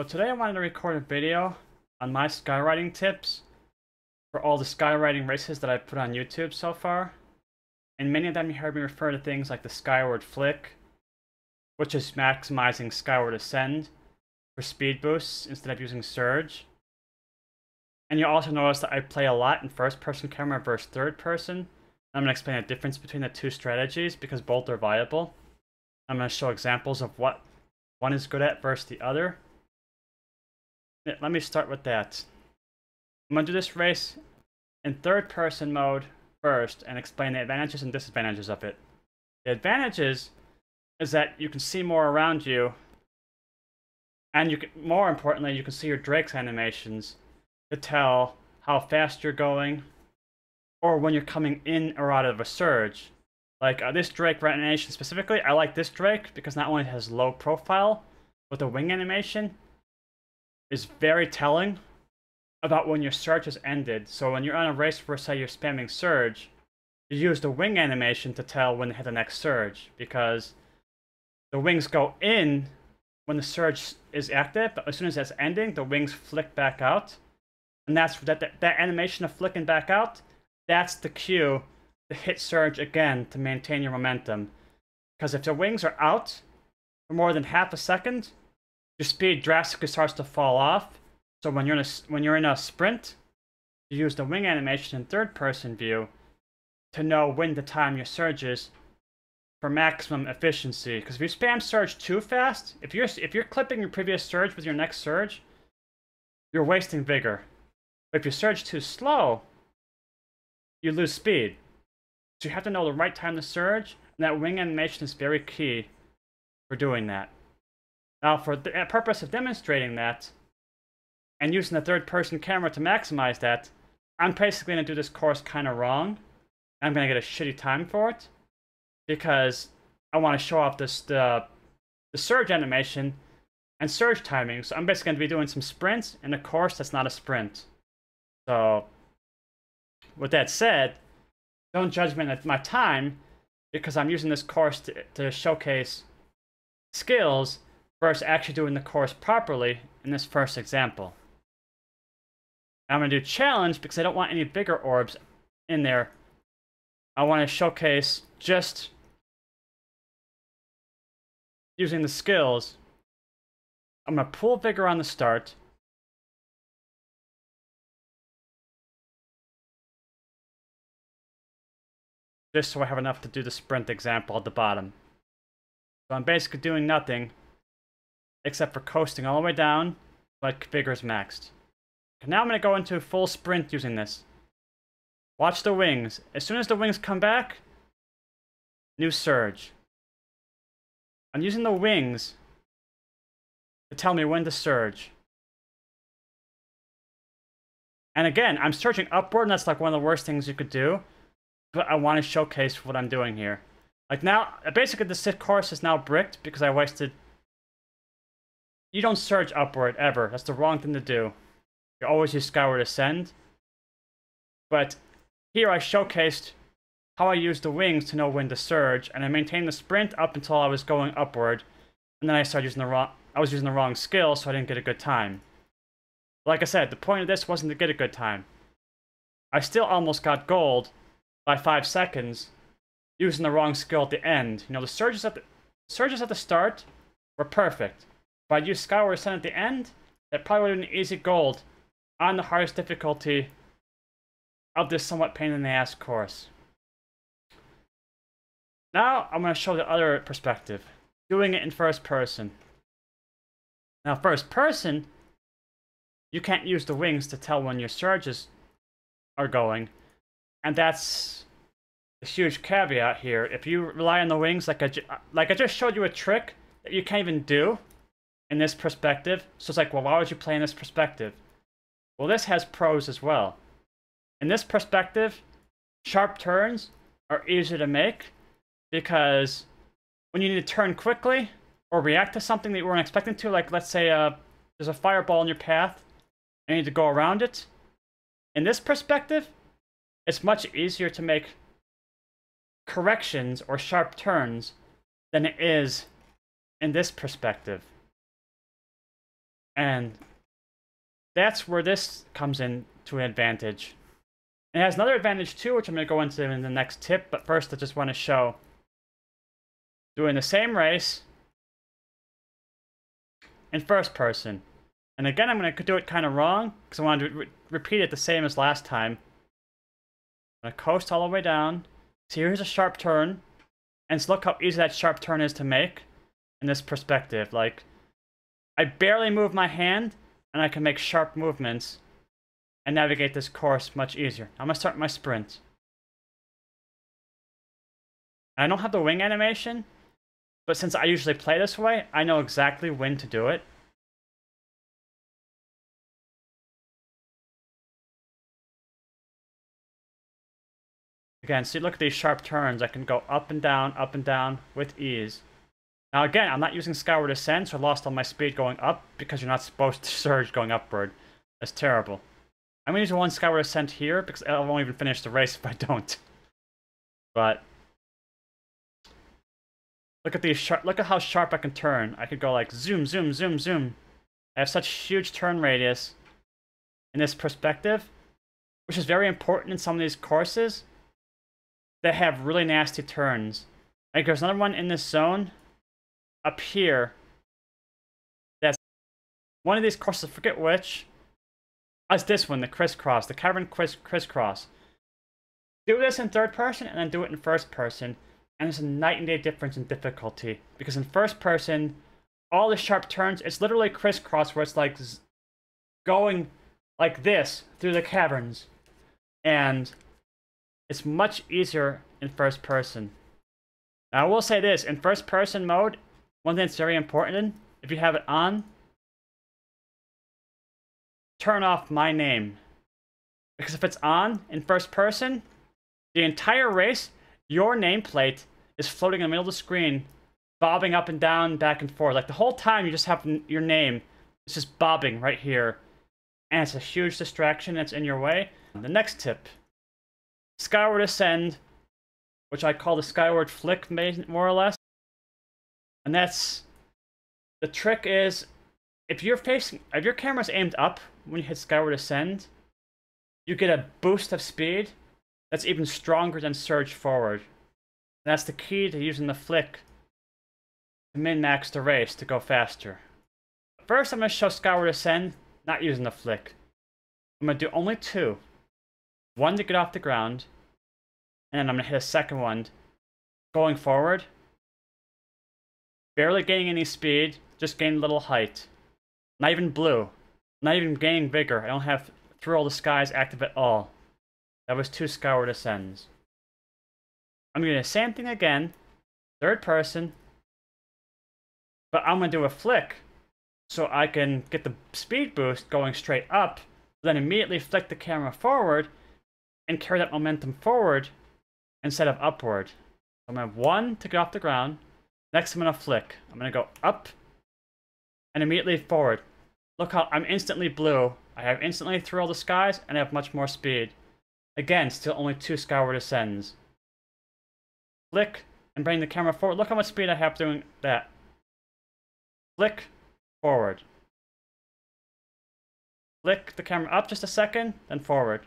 So today I wanted to record a video on my skyriding tips for all the skyriding races that I've put on YouTube so far. And many of them you heard me refer to things like the skyward flick, which is maximizing skyward ascend for speed boosts instead of using surge. And you'll also notice that I play a lot in first person camera versus third person. I'm going to explain the difference between the two strategies because both are viable. I'm going to show examples of what one is good at versus the other. Let me start with that. I'm going to do this race in third person mode first and explain the advantages and disadvantages of it. The advantages is that you can see more around you and you can, more importantly, you can see your Drake's animations to tell how fast you're going or when you're coming in or out of a surge. Like uh, this Drake animation specifically, I like this Drake because not only has low profile, with the wing animation is very telling about when your surge has ended. So when you're on a race where, say, you're spamming surge, you use the wing animation to tell when to hit the next surge, because the wings go in when the surge is active, but as soon as that's ending, the wings flick back out. And that's that, that, that animation of flicking back out, that's the cue to hit surge again to maintain your momentum. Because if the wings are out for more than half a second, your speed drastically starts to fall off. So when you're in a, when you're in a sprint, you use the wing animation in third person view to know when to time your surges for maximum efficiency. Because if you spam surge too fast, if you're if you're clipping your previous surge with your next surge, you're wasting vigor. But if you surge too slow, you lose speed. So you have to know the right time to surge, and that wing animation is very key for doing that. Now, for the uh, purpose of demonstrating that, and using the third-person camera to maximize that, I'm basically going to do this course kind of wrong. I'm going to get a shitty time for it, because I want to show off this the, the surge animation and surge timing. So I'm basically going to be doing some sprints in a course that's not a sprint. So, with that said, don't judge me at my time, because I'm using this course to, to showcase skills versus actually doing the course properly in this first example. I'm going to do challenge because I don't want any vigor orbs in there. I want to showcase just using the skills. I'm going to pull vigor on the start. Just so I have enough to do the sprint example at the bottom. So I'm basically doing nothing except for coasting all the way down, but Vigor's maxed. Now I'm going to go into full sprint using this. Watch the wings. As soon as the wings come back, new surge. I'm using the wings to tell me when to surge. And again, I'm surging upward, and that's like one of the worst things you could do. But I want to showcase what I'm doing here. Like now, basically the sit course is now bricked because I wasted you don't surge upward, ever. That's the wrong thing to do. You always use skyward ascend. But here I showcased how I used the wings to know when to surge, and I maintained the sprint up until I was going upward, and then I started using the wrong I was using the wrong skill, so I didn't get a good time. Like I said, the point of this wasn't to get a good time. I still almost got gold by five seconds using the wrong skill at the end. You know, the surges at the surges at the start were perfect. But I used Skyward Ascend at the end, that probably would have been easy gold on the hardest difficulty of this somewhat pain in the ass course. Now I'm going to show the other perspective, doing it in first person. Now first person, you can't use the wings to tell when your surges are going, and that's a huge caveat here. If you rely on the wings, like I, like I just showed you a trick that you can't even do, in this perspective. So it's like, well, why would you play in this perspective? Well, this has pros as well. In this perspective, sharp turns are easier to make because when you need to turn quickly or react to something that you weren't expecting to, like let's say uh, there's a fireball in your path and you need to go around it. In this perspective, it's much easier to make corrections or sharp turns than it is in this perspective. And that's where this comes in to an advantage. It has another advantage too, which I'm going to go into in the next tip, but first I just want to show doing the same race in first person. And again, I'm going to do it kind of wrong, because I want to re repeat it the same as last time. I'm going to coast all the way down. So here's a sharp turn, and look how easy that sharp turn is to make in this perspective. Like, I barely move my hand, and I can make sharp movements and navigate this course much easier. I'm going to start my sprint. I don't have the wing animation, but since I usually play this way, I know exactly when to do it. Again, see, look at these sharp turns. I can go up and down, up and down with ease. Now again, I'm not using Skyward Ascend, so I lost all my speed going up because you're not supposed to surge going upward. That's terrible. I'm gonna use one Skyward Ascend here because I won't even finish the race if I don't. But look at these sharp. Look at how sharp I can turn. I could go like zoom, zoom, zoom, zoom. I have such huge turn radius in this perspective, which is very important in some of these courses that have really nasty turns. Like there's another one in this zone up here. There's one of these crosses, I forget which. Oh, As this one, the crisscross, the cavern criss crisscross. Do this in third person and then do it in first person. And there's a night and day difference in difficulty. Because in first person, all the sharp turns, it's literally crisscross where it's like going like this through the caverns. And it's much easier in first person. Now I will say this, in first person mode, one thing that's very important, if you have it on, turn off my name. Because if it's on in first person, the entire race, your nameplate is floating in the middle of the screen, bobbing up and down, back and forth. Like the whole time you just have your name. It's just bobbing right here. And it's a huge distraction that's in your way. The next tip. Skyward Ascend, which I call the Skyward Flick, more or less. And that's... The trick is, if you're facing... If your camera's aimed up, when you hit Skyward Ascend, you get a boost of speed that's even stronger than Surge Forward. And that's the key to using the flick to min-max the race to go faster. First, I'm going to show Skyward Ascend, not using the flick. I'm going to do only two. One to get off the ground, and then I'm going to hit a second one going forward. Barely gaining any speed, just gaining a little height. Not even blue. Not even gaining vigor. I don't have Thrill of the Skies active at all. That was two Skyward Ascends. I'm doing the same thing again. Third person. But I'm to do a flick. So I can get the speed boost going straight up. Then immediately flick the camera forward. And carry that momentum forward. Instead of upward. I'm going to have one to get off the ground. Next I'm going to flick. I'm going to go up. And immediately forward. Look how I'm instantly blue. I have instantly thrill of the skies, and I have much more speed. Again, still only two skyward ascends. Flick, and bring the camera forward. Look how much speed I have doing that. Flick, forward. Flick the camera up just a second, then forward.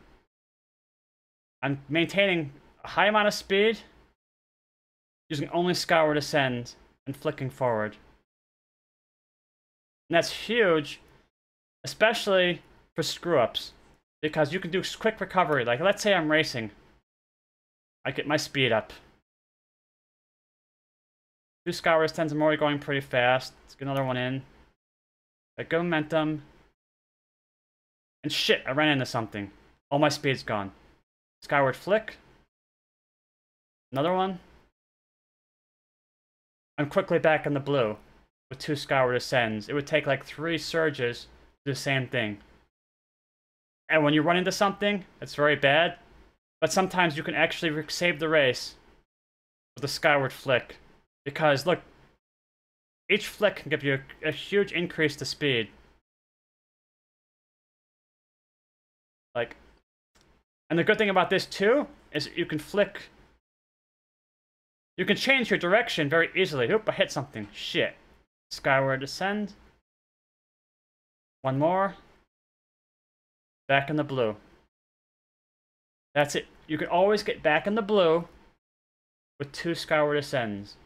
I'm maintaining a high amount of speed, using only skyward ascend, and flicking forward. And that's huge Especially for screw-ups. Because you can do quick recovery. Like, let's say I'm racing. I get my speed up. Two Skyward Ascends, I'm already going pretty fast. Let's get another one in. I go momentum. And shit, I ran into something. All my speed's gone. Skyward Flick. Another one. I'm quickly back in the blue with two Skyward Ascends. It would take like three surges the same thing. And when you run into something that's very bad, but sometimes you can actually save the race with a skyward flick. Because, look, each flick can give you a, a huge increase to speed. Like, and the good thing about this too is you can flick. You can change your direction very easily. Oop, I hit something. Shit. Skyward ascend. One more. Back in the blue. That's it. You can always get back in the blue with two skyward ascends.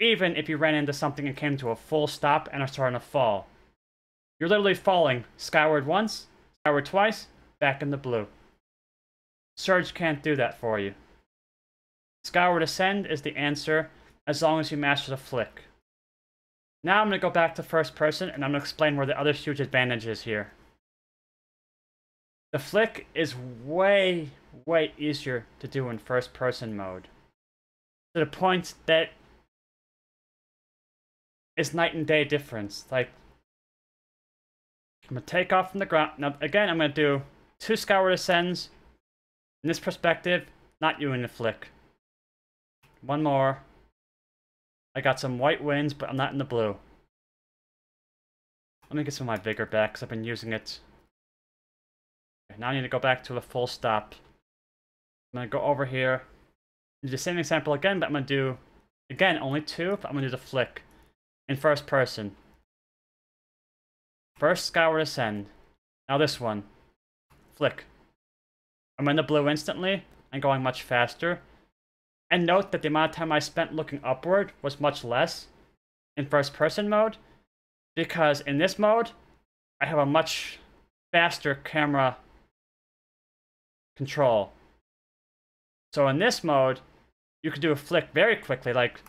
Even if you ran into something and came to a full stop and are starting to fall. You're literally falling skyward once, skyward twice, back in the blue. Surge can't do that for you. Skyward Ascend is the answer as long as you master the flick. Now I'm going to go back to first person and I'm going to explain where the other huge advantage is here. The flick is way, way easier to do in first person mode. To the point that it's night and day difference. Like, I'm going to take off from the ground. Now, again, I'm going to do two Skyward Ascends. In this perspective, not you in the flick. One more. I got some white winds, but I'm not in the blue. Let me get some of my vigor back, because I've been using it. Okay, now I need to go back to a full stop. I'm going to go over here. Do the same example again, but I'm going to do, again, only two, but I'm going to do the flick. In first person. First Skyward Ascend. Now this one. Flick. I'm in the blue instantly, and going much faster. And note that the amount of time I spent looking upward was much less in first person mode, because in this mode, I have a much faster camera control. So in this mode, you can do a flick very quickly, like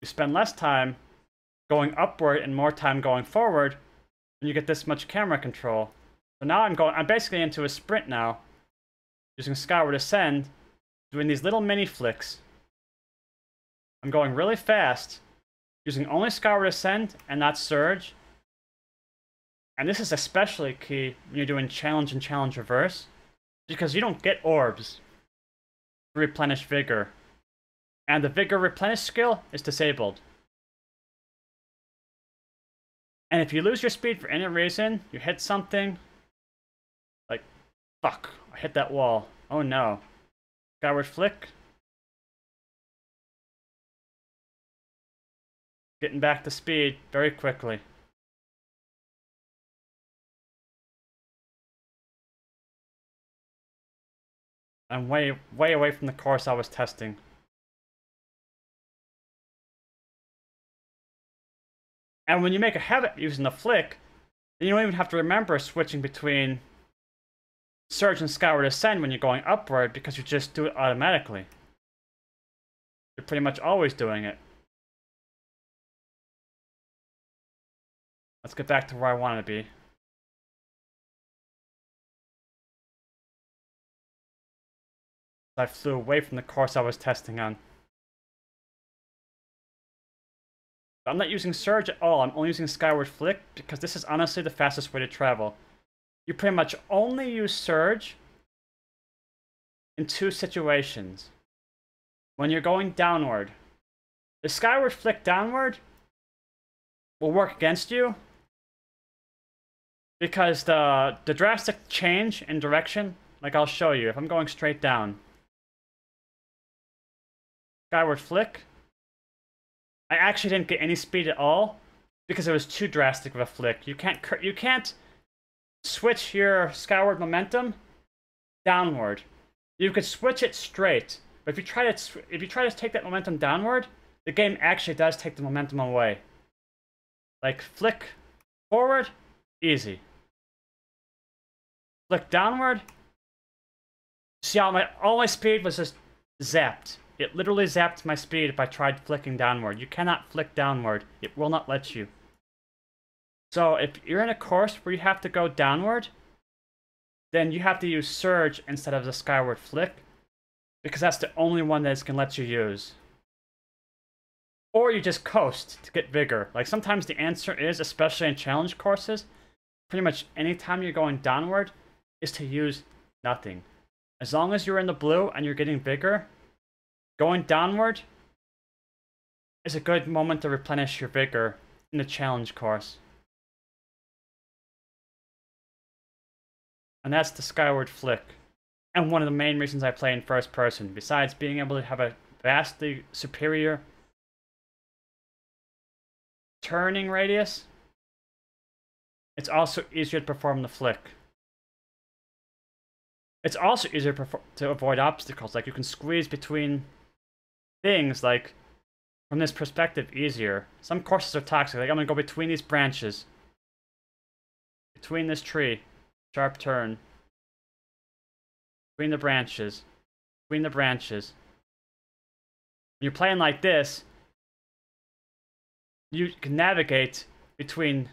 you spend less time going upward and more time going forward, and you get this much camera control. So now I'm going, I'm basically into a sprint now, using Skyward Ascend, doing these little mini flicks. I'm going really fast, using only Skyward Ascend and not Surge. And this is especially key when you're doing Challenge and Challenge Reverse, because you don't get orbs to replenish Vigor. And the Vigor Replenish skill is disabled. And if you lose your speed for any reason, you hit something, like, fuck, I hit that wall. Oh no. Skyward flick. Getting back to speed very quickly. I'm way, way away from the course I was testing. And when you make a habit using the flick, you don't even have to remember switching between surge and skyward ascend when you're going upward because you just do it automatically. You're pretty much always doing it. Let's get back to where I want to be. I flew away from the course I was testing on. I'm not using Surge at all, I'm only using Skyward Flick because this is honestly the fastest way to travel. You pretty much only use Surge in two situations. When you're going downward. The Skyward Flick downward will work against you because the, the drastic change in direction, like I'll show you, if I'm going straight down. Skyward Flick, I actually didn't get any speed at all because it was too drastic of a flick. You can't you can't switch your skyward momentum downward. You could switch it straight, but if you try to if you try to take that momentum downward, the game actually does take the momentum away. Like flick forward, easy. Flick downward. See how my all my speed was just zapped. It literally zapped my speed if I tried flicking downward. You cannot flick downward. It will not let you. So if you're in a course where you have to go downward, then you have to use Surge instead of the Skyward Flick, because that's the only one that to let you use. Or you just coast to get vigor. Like sometimes the answer is, especially in challenge courses, pretty much anytime you're going downward, is to use nothing. As long as you're in the blue and you're getting Vigor, Going downward is a good moment to replenish your vigor in the challenge course. And that's the skyward flick. and one of the main reasons I play in first person, besides being able to have a vastly superior turning radius, it's also easier to perform the flick. It's also easier to, to avoid obstacles, like you can squeeze between things, like, from this perspective, easier. Some courses are toxic, like I'm gonna go between these branches. Between this tree. Sharp turn. Between the branches. Between the branches. When you're playing like this, you can navigate between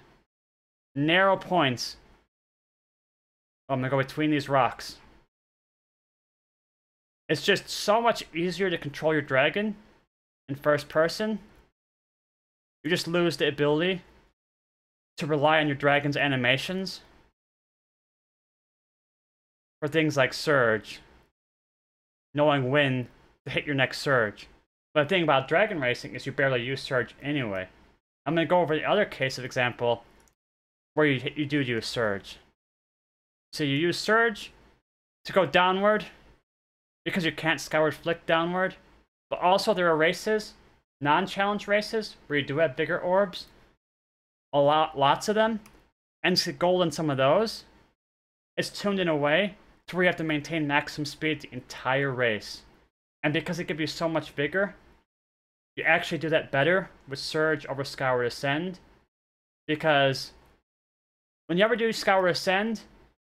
narrow points. Oh, I'm gonna go between these rocks. It's just so much easier to control your dragon in first person. You just lose the ability to rely on your dragon's animations for things like surge, knowing when to hit your next surge. But the thing about dragon racing is you barely use surge anyway. I'm going to go over the other case of example where you, you do use surge. So you use surge to go downward because you can't skyward flick downward. But also there are races, non-challenge races, where you do have vigor orbs. A lot, lots of them. And to gold in some of those, it's tuned in a way to where you have to maintain maximum speed the entire race. And because it gives you so much vigor, you actually do that better with Surge over Skyward Ascend. Because when you ever do Skyward Ascend,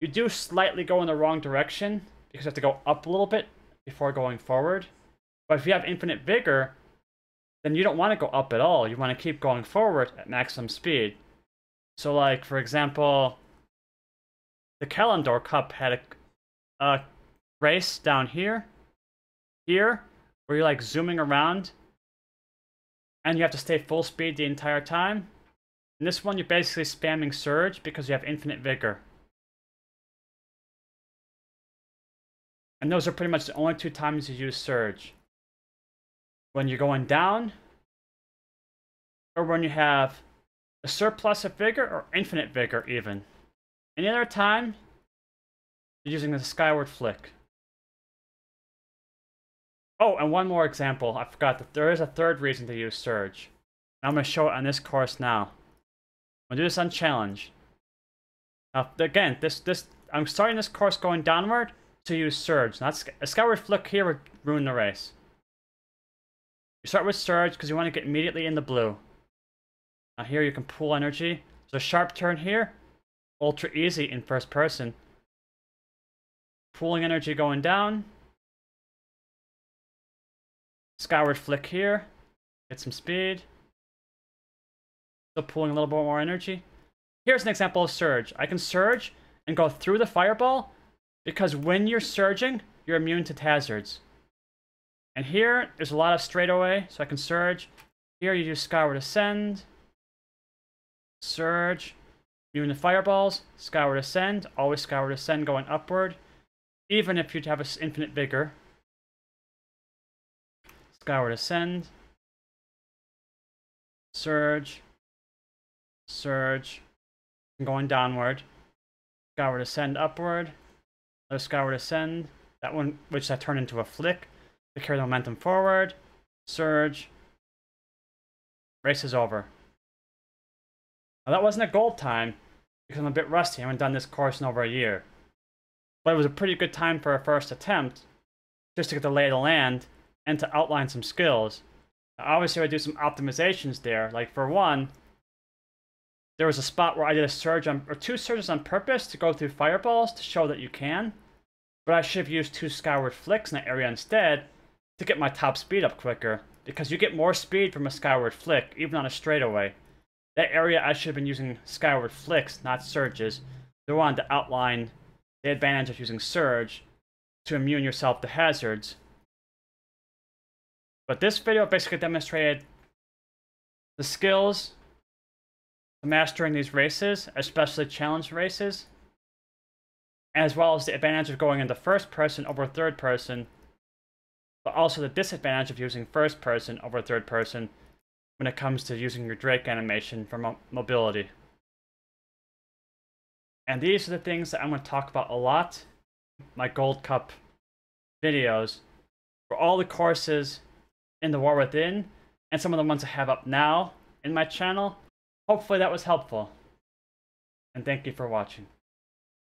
you do slightly go in the wrong direction because you have to go up a little bit before going forward. But if you have infinite vigor, then you don't want to go up at all. You want to keep going forward at maximum speed. So like, for example, the Kalimdor Cup had a, a race down here, here, where you're like zooming around and you have to stay full speed the entire time. In this one, you're basically spamming Surge because you have infinite vigor. And those are pretty much the only two times you use Surge. When you're going down, or when you have a surplus of vigor, or infinite vigor even. Any other time, you're using the Skyward Flick. Oh, and one more example. I forgot that there is a third reason to use Surge. I'm going to show it on this course now. I'm going to do this on Challenge. Now, again, this this I'm starting this course going downward to use Surge. Not a Skyward Flick here would ruin the race. You start with Surge because you want to get immediately in the blue. Now here you can pull energy. So sharp turn here, ultra easy in first person. Pulling energy going down, Skyward flick here. Get some speed. Still pulling a little bit more energy. Here's an example of surge. I can surge and go through the fireball because when you're surging, you're immune to hazards. And here, there's a lot of straightaway, so I can surge. Here you do skyward ascend. Surge. Immune to fireballs. Skyward ascend. Always skyward ascend going upward. Even if you have an infinite vigor, Skyward Ascend. Surge. Surge. Going downward. Skyward Ascend upward. Another Skyward Ascend. That one, which I turned into a flick to carry the momentum forward. Surge. Race is over. Now that wasn't a gold time because I'm a bit rusty. I haven't done this course in over a year. But it was a pretty good time for a first attempt, just to get the lay of the land and to outline some skills. Obviously, I do some optimizations there. Like for one, there was a spot where I did a surge on, or two surges on purpose to go through fireballs to show that you can. But I should have used two skyward flicks in that area instead to get my top speed up quicker. Because you get more speed from a skyward flick, even on a straightaway. That area I should have been using skyward flicks, not surges. They wanted to outline the advantage of using surge to immune yourself to hazards but this video basically demonstrated the skills mastering these races, especially challenge races, as well as the advantage of going into first person over third person, but also the disadvantage of using first person over third person when it comes to using your Drake animation for mo mobility. And these are the things that I'm going to talk about a lot my Gold Cup videos for all the courses in the War Within and some of the ones I have up now in my channel. Hopefully that was helpful. And thank you for watching.